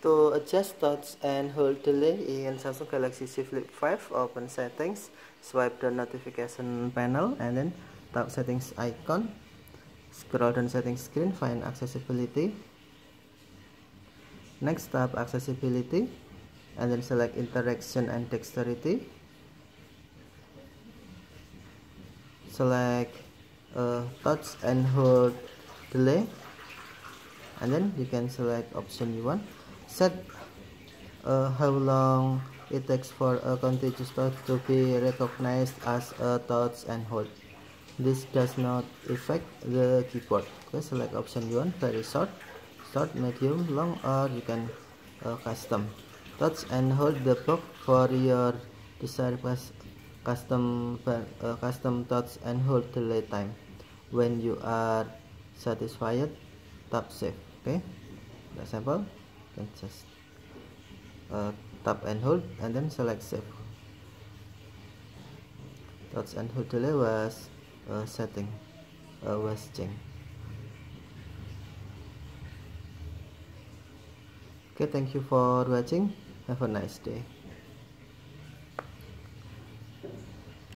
To adjust touch and hold delay in Samsung Galaxy Z Flip 5, open settings, swipe the notification panel and then tap settings icon. Scroll down settings screen, find accessibility. Next tap accessibility and then select interaction and dexterity. Select uh, touch and hold delay and then you can select option you want set uh, how long it takes for a contiguous touch to be recognized as a touch and hold. This does not affect the keyboard. Okay, select option want, very short, short, medium, long, or you can uh, custom. Touch and hold the block for your desired custom uh, custom touch and hold delay time. When you are satisfied, tap save. Okay, can just uh, tap and hold and then select save. Touch and hold delay was uh, setting uh, was okay thank you for watching. Have a nice day